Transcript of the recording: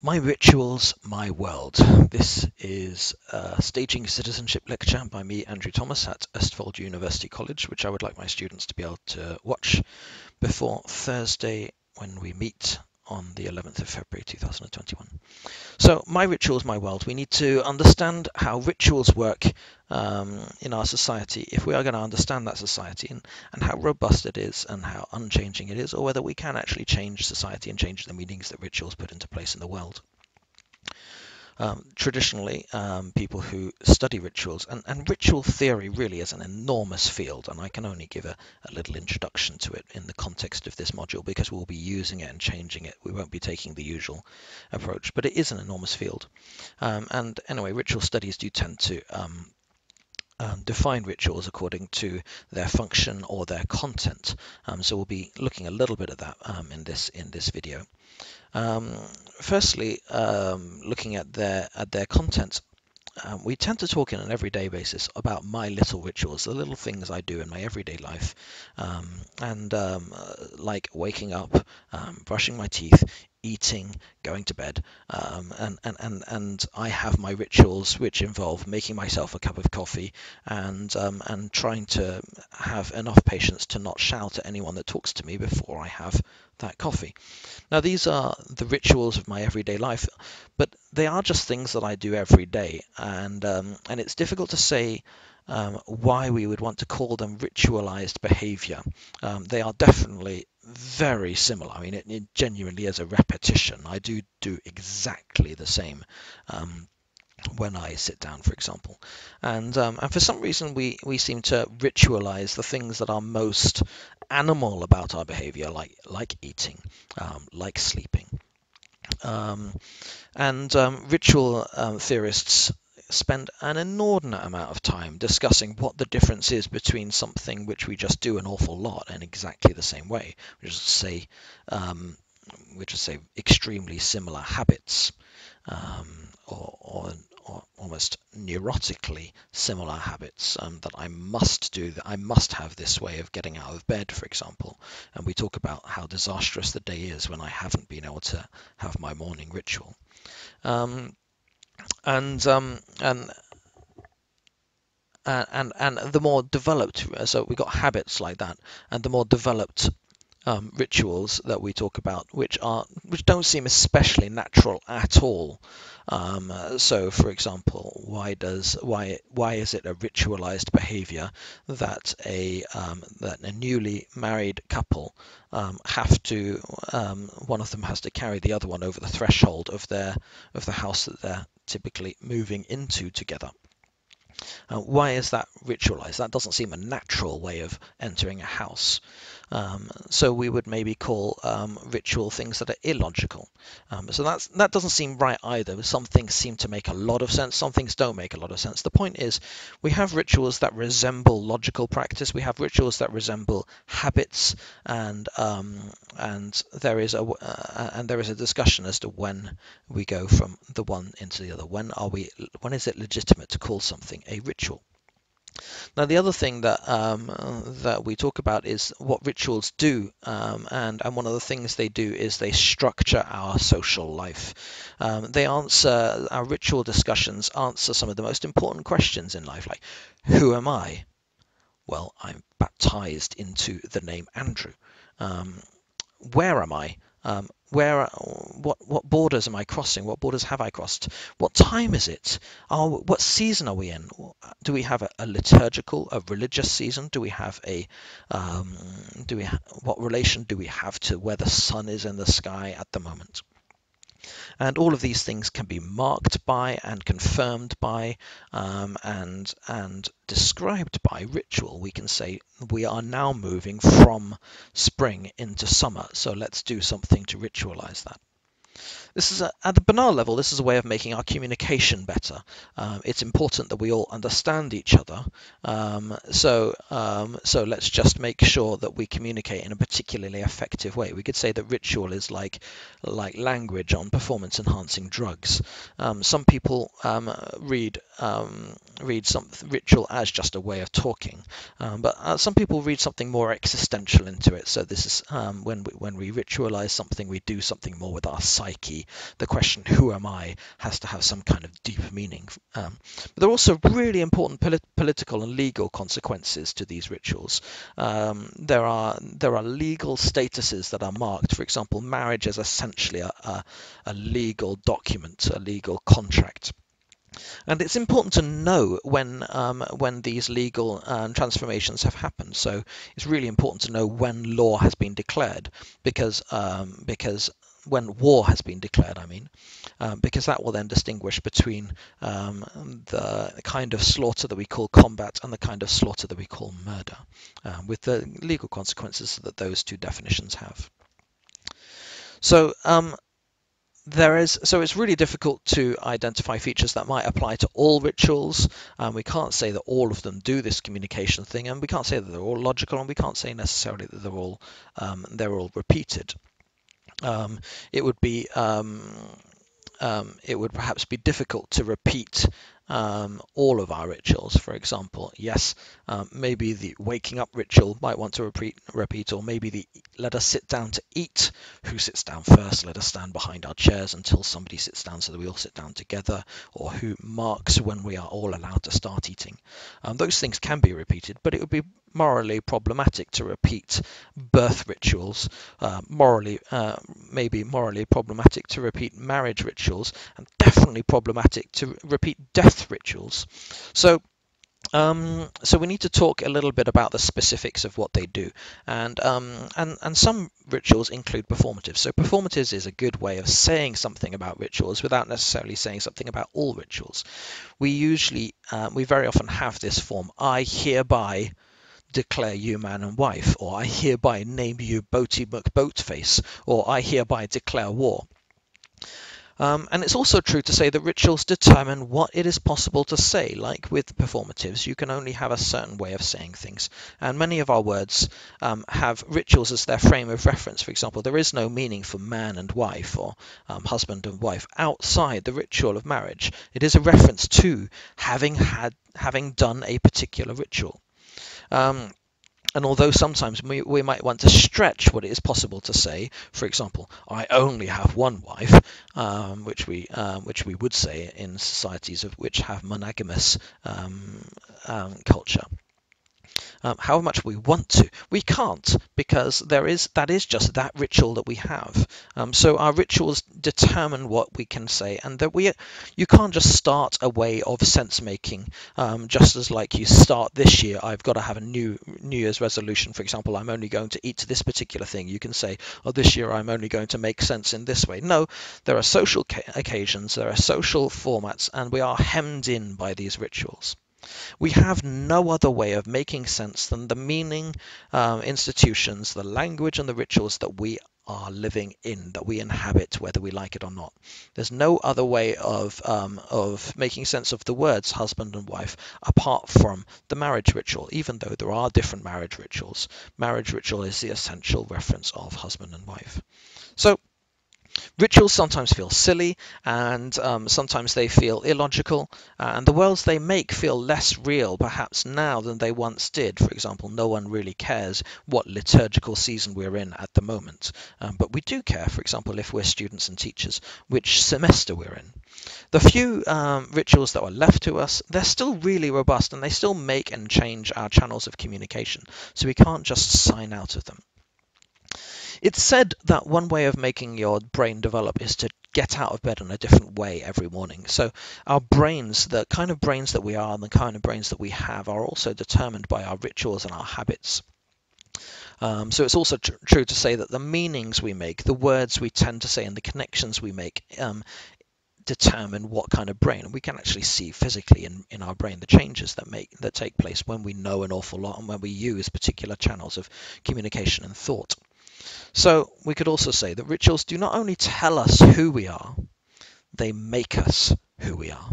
My Rituals, My World. This is a staging citizenship lecture by me, Andrew Thomas, at Østfold University College, which I would like my students to be able to watch before Thursday when we meet on the 11th of February 2021. So, my rituals, my world. We need to understand how rituals work um, in our society if we are going to understand that society and, and how robust it is and how unchanging it is, or whether we can actually change society and change the meanings that rituals put into place in the world. Um, traditionally, um, people who study rituals, and, and, ritual theory really is an enormous field, and I can only give a, a, little introduction to it in the context of this module because we'll be using it and changing it. We won't be taking the usual approach, but it is an enormous field. Um, and anyway, ritual studies do tend to um, define rituals according to their function or their content. Um, so we'll be looking a little bit at that um, in this in this video. Um, firstly, um, looking at their at their content, um, we tend to talk in an everyday basis about my little rituals, the little things I do in my everyday life, and like waking up, brushing my teeth, eating, going to bed, um, and, and, and, and I have my rituals which involve making myself a cup of coffee and um, and trying to have enough patience to not shout at anyone that talks to me before I have that coffee. Now these are the rituals of my everyday life, but they are just things that I do every day, and um, and it's difficult to say um, why we would want to call them ritualized behavior. Um, they are definitely very similar. I mean, it, it, genuinely is a repetition. I do do exactly the same. Um, when I sit down, for example, and um, and for some reason we we seem to ritualize the things that are most animal about our behavior, like like eating, um, like sleeping, um, and um, ritual um, theorists spend an inordinate amount of time discussing what the difference is between something which we just do an awful lot in exactly the same way, which is to say, um, which is say extremely similar habits, um, or, or, or, almost neurotically similar habits um, that I must do. That I must have this way of getting out of bed, for example. And we talk about how disastrous the day is when I haven't been able to have my morning ritual. Um, and um, and and and the more developed, so we got habits like that, and the more developed um, rituals that we talk about, which are which don't seem especially natural at all. Um, so, for example, why does why why is it a ritualized behavior that a um, that a newly married couple um, have to um, one of them has to carry the other one over the threshold of their of the house that they're typically moving into together? Uh, why is that ritualized? That doesn't seem a natural way of entering a house. Um, so we would maybe call um, ritual things that are illogical. Um, so that's that doesn't seem right either. Some things seem to make a lot of sense. Some things don't make a lot of sense. The point is, we have rituals that resemble logical practice. We have rituals that resemble habits, and um, and there is a uh, and there is a discussion as to when we go from the one into the other. When are we? When is it legitimate to call something a ritual? Now, the other thing that um, that we talk about is what rituals do, um, and and one of the things they do is they structure our social life. Um, they answer our ritual discussions answer some of the most important questions in life, like who am I? Well, I'm baptized into the name Andrew. Um, where am I? Um, where, what, what borders am I crossing? What borders have I crossed? What time is it? Oh, what season are we in? Do we have a, a liturgical, a religious season? Do we have a, um, do we, what relation do we have to where the sun is in the sky at the moment? And all of these things can be marked by and confirmed by um, and, and described by ritual. We can say we are now moving from spring into summer, so let's do something to ritualize that. This is a, at the banal level. This is a way of making our communication better. Um, it's important that we all understand each other. Um, so um, so let's just make sure that we communicate in a particularly effective way. We could say that ritual is like like language on performance enhancing drugs. Um, some people um, read um, read some ritual as just a way of talking, um, but uh, some people read something more existential into it. So this is um, when we, when we ritualize something, we do something more with our psyche. The question "Who am I?" has to have some kind of deep meaning. Um, but there are also really important polit- political and legal consequences to these rituals. Um, there are there are legal statuses that are marked. For example, marriage is essentially a, a, a legal document, a legal contract. And it's important to know when um, when these legal um, transformations have happened. So it's really important to know when law has been declared, because um, because when war has been declared, I mean, um, because that will then distinguish between um, the kind of slaughter that we call combat and the kind of slaughter that we call murder, um, with the legal consequences that those two definitions have. So um, there is so it's really difficult to identify features that might apply to all rituals um, we can't say that all of them do this communication thing and we can't say that they're all logical and we can't say necessarily that they're all um, they're all repeated. Um, it would be um, um, it would perhaps be difficult to repeat um, all of our rituals. For example, yes, um, maybe the waking up ritual might want to repeat, repeat, or maybe the let us sit down to eat. Who sits down first? Let us stand behind our chairs until somebody sits down so that we all sit down together, or who marks when we are all allowed to start eating. Um, those things can be repeated, but it would be morally problematic to repeat birth rituals, uh, morally, uh, maybe morally problematic to repeat marriage rituals, and definitely problematic to repeat death rituals. So um, so we need to talk a little bit about the specifics of what they do, and um, and and some rituals include performatives. So performatives is a good way of saying something about rituals without necessarily saying something about all rituals. We usually, uh, we very often have this form: I hereby declare you man and wife, or I hereby name you Boaty McBoatface, or I hereby declare war. Um, and it's also true to say that rituals determine what it is possible to say. Like with performatives, you can only have a certain way of saying things. And many of our words um, have rituals as their frame of reference. For example, there is no meaning for man and wife or um, husband and wife outside the ritual of marriage. It is a reference to having had having done a particular ritual. Um, and although sometimes we, we might want to stretch what it is possible to say, for example, I only have one wife, um, which we um, which we would say in societies of which have monogamous um, um culture um, however much we want to. We can't because there is that is just that ritual that we have. Um, so our rituals determine what we can say, and that we you can't just start a way of sense making um, just as like you start this year. I've got to have a new New Year's resolution. For example, I'm only going to eat this particular thing. You can say, oh, this year I'm only going to make sense in this way. No, there are social occasions, there are social formats, and we are hemmed in by these rituals. We have no other way of making sense than the meaning, um, institutions, the language, and the rituals that we are living in, that we inhabit, whether we like it or not. There's no other way of um, of making sense of the words husband and wife apart from the marriage ritual. Even though there are different marriage rituals, marriage ritual is the essential reference of husband and wife. So Rituals sometimes feel silly and um, sometimes they feel illogical, uh, and the worlds they make feel less real perhaps now than they once did. For example, no one really cares what liturgical season we're in at the moment, um, but we do care, for example, if we're students and teachers, which semester we're in. The few um, rituals that were left to us, they're still really robust and they still make and change our channels of communication, so we can't just sign out of them. It's said that one way of making your brain develop is to get out of bed in a different way every morning. So our brains, the kind of brains that we are and the kind of brains that we have are also determined by our rituals and our habits. Um, so it's also tr- true to say that the meanings we make, the words we tend to say, and the connections we make um, determine what kind of brain. And we can actually see physically in, in our brain the changes that make that take place when we know an awful lot and when we use particular channels of communication and thought. So we could also say that rituals do not only tell us who we are, they make us who we are.